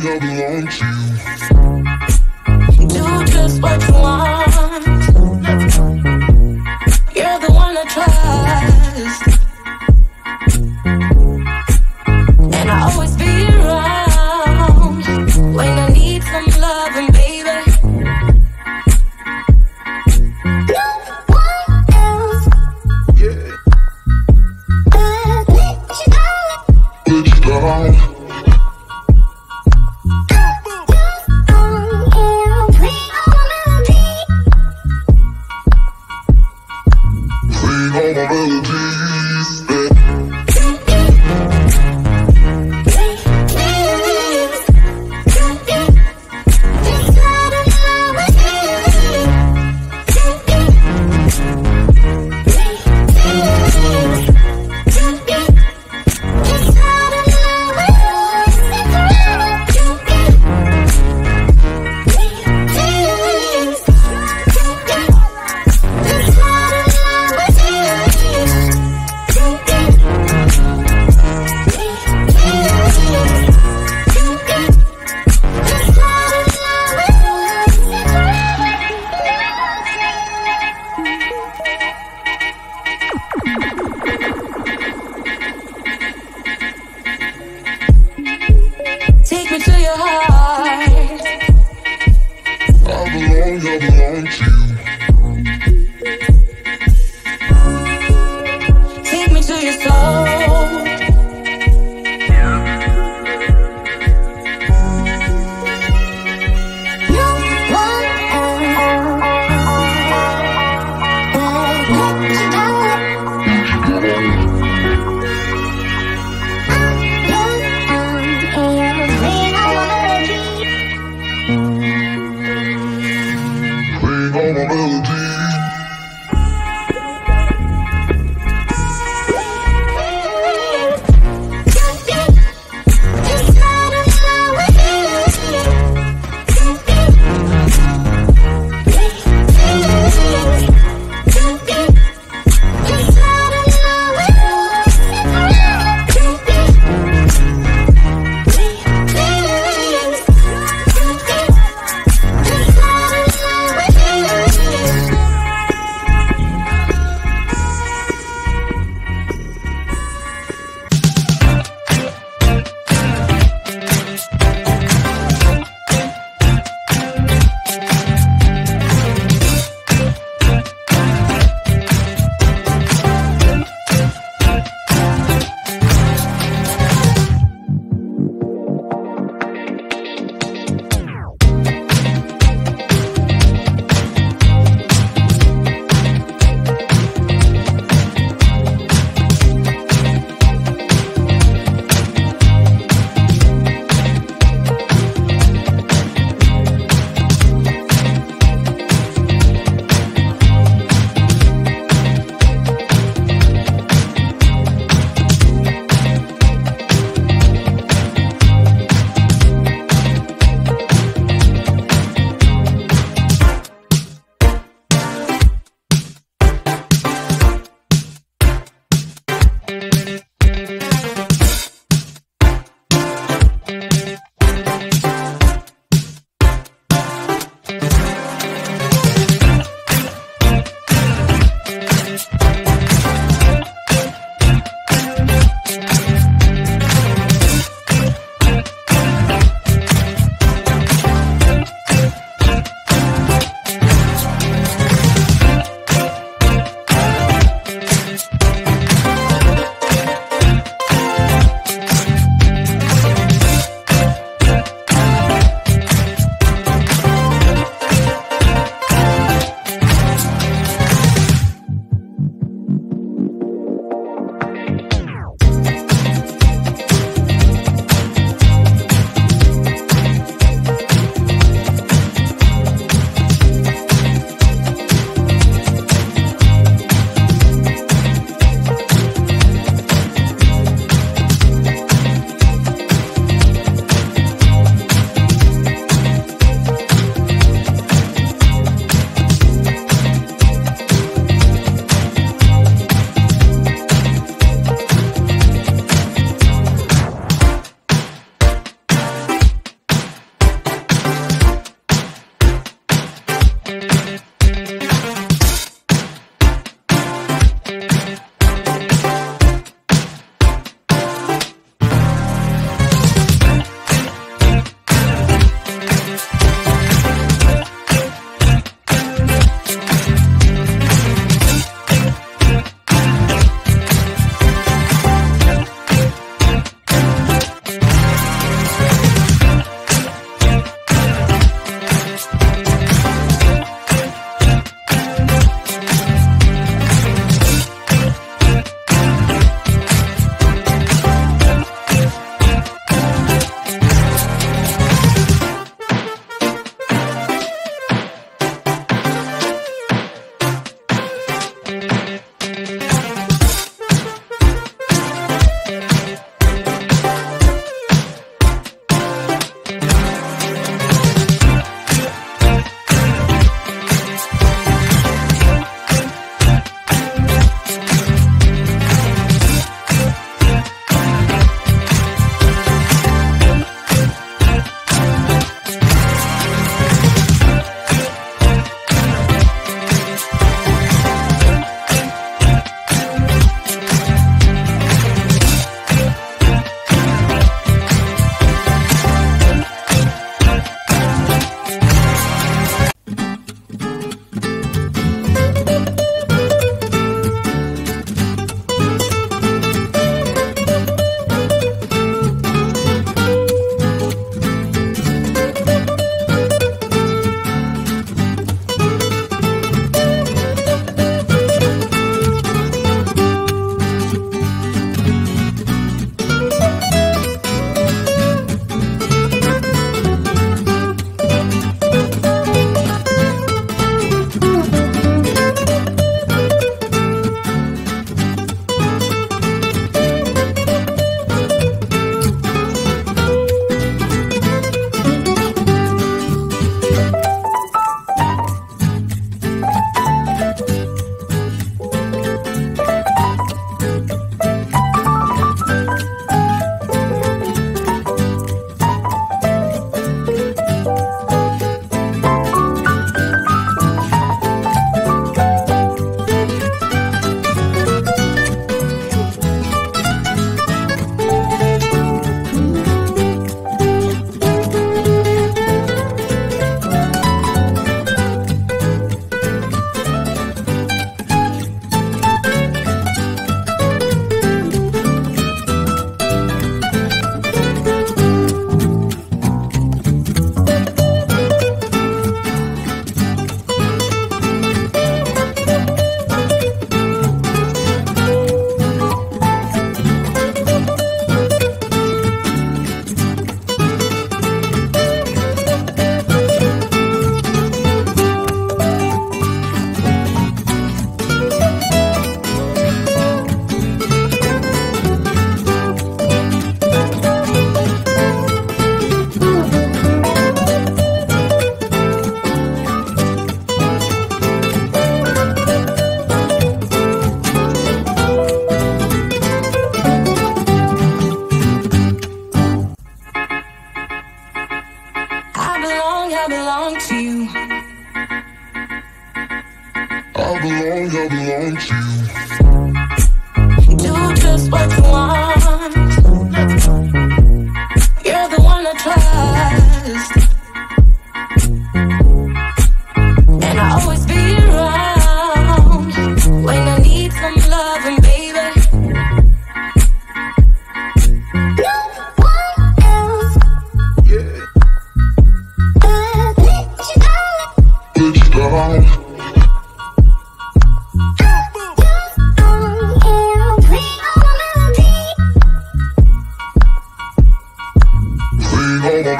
think I belong to you. Do just what you want.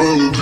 Sing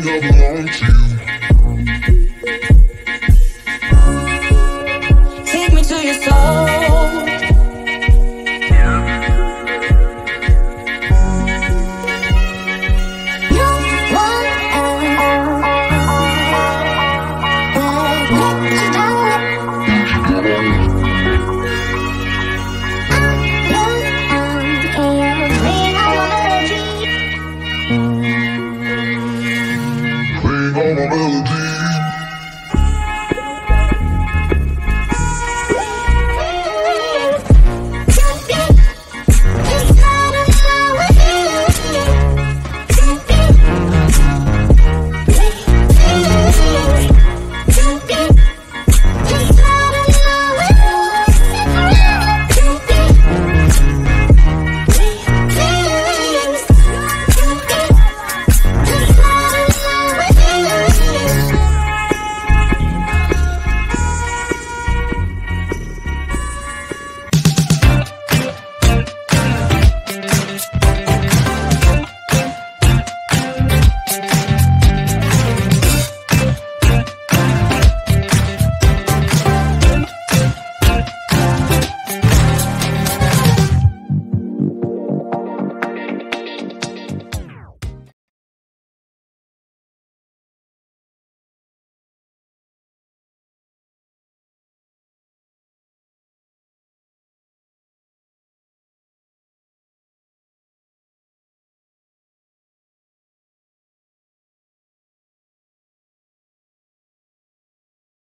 long, never long.